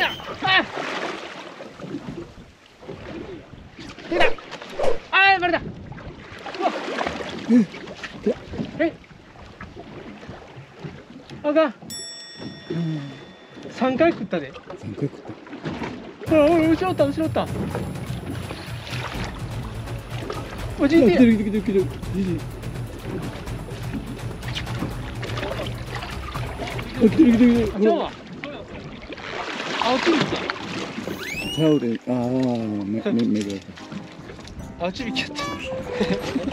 やあ出たあーバレたうわえあかん3回食ったで三回食ったあおい後ろおった後ろおったおじいて来てる来てる来てるじじあ来てる来てる来てる今日は青チビキやちゃうでああめめめで。青チビキやった